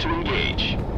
to engage.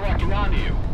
Locking onto you.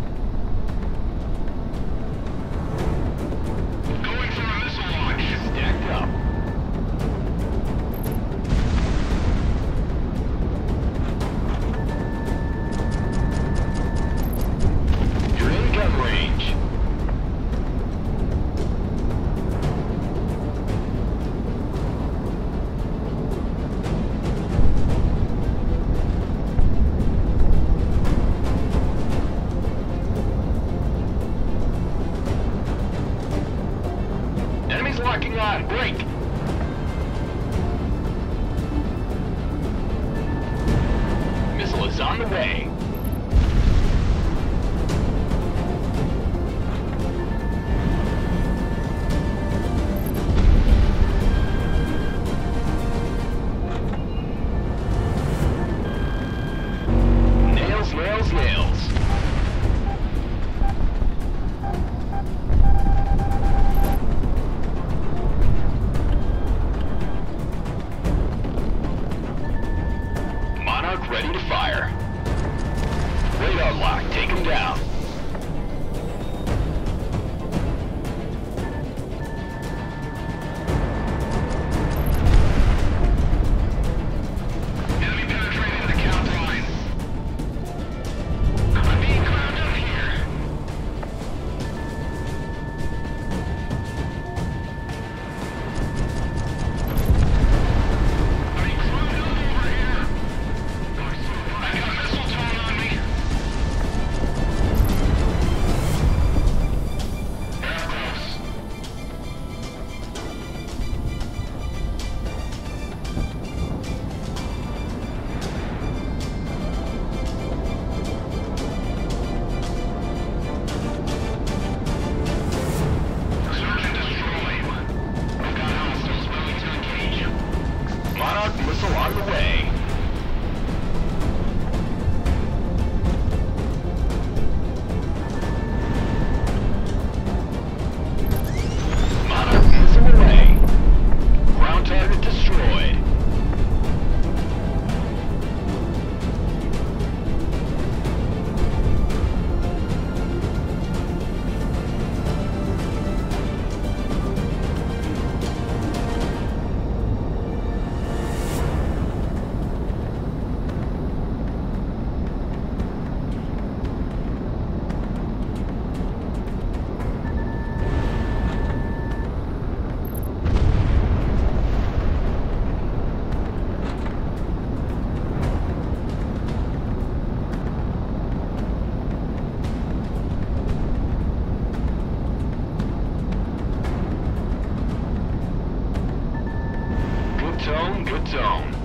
Tone,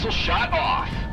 Missile shot off.